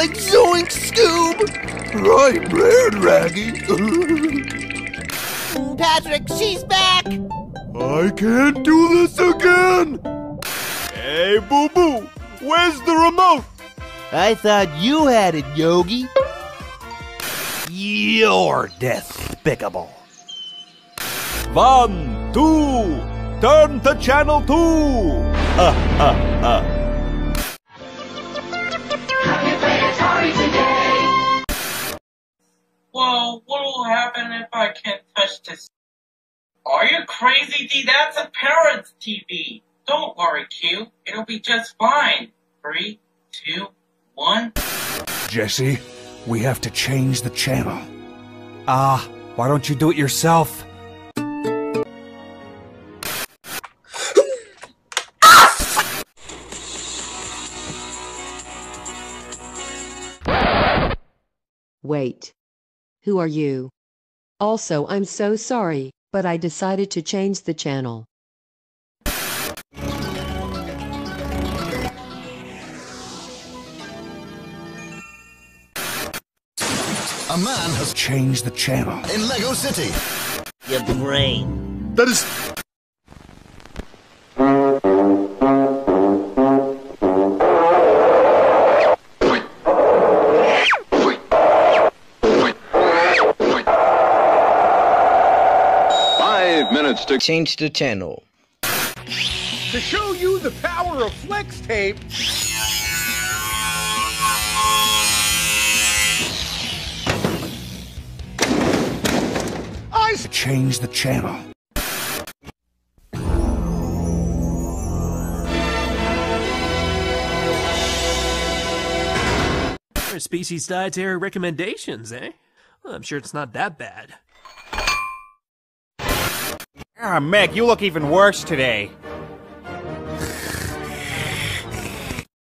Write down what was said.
like Zoink Scoob! I'm Red Raggy. Patrick, she's back! I can't do this again! Hey, Boo Boo, where's the remote? I thought you had it, Yogi. You're despicable. One, two, turn to channel two. Ha ha ha. Well, what'll happen if I can't touch this? Are you crazy, D? That's a parent's TV. Don't worry, Q. It'll be just fine. Three, two, one. Jesse, we have to change the channel. Ah, why don't you do it yourself? Wait. Who are you? Also, I'm so sorry, but I decided to change the channel. A man has changed the channel in Lego City. Your brain. That is. Five minutes to change the channel. To show you the power of flex tape. I change the channel. Species dietary recommendations, eh? Well, I'm sure it's not that bad. Ah, Meg, you look even worse today.